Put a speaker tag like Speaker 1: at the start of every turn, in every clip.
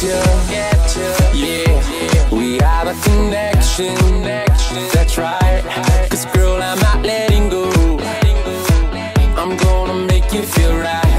Speaker 1: Yeah, we have a connection. That's girl, I'm not letting go. I'm gonna make you feel right.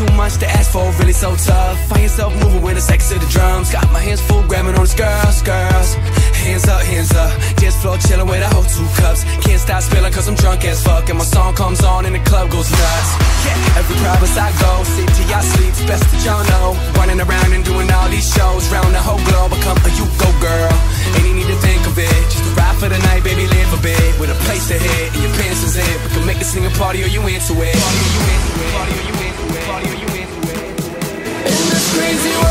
Speaker 2: Too much to ask for, really so tough. Find yourself moving with the sex of the drums. Got my hands full, grabbing on the skirts, girls. Hands up, hands up. Dance floor chilling with a whole two cups. Can't stop spilling cause I'm drunk as fuck And my song comes on and the club goes nuts. Yeah, every province I go City I sleep, best that y'all know. Running around and doing all these till your pants is in. We can make this thing a party or you into it. Party or you into it. Party or you into it. Party or you into it. In this crazy world.